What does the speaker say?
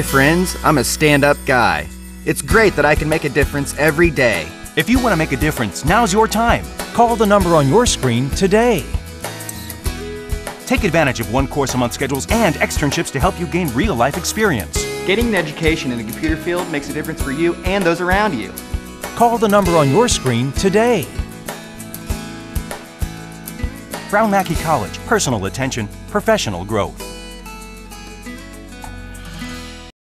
Hi, friends. I'm a stand up guy. It's great that I can make a difference every day. If you want to make a difference, now's your time. Call the number on your screen today. Take advantage of one course a month schedules and externships to help you gain real life experience. Getting an education in the computer field makes a difference for you and those around you. Call the number on your screen today. Brown Mackie College, personal attention, professional growth.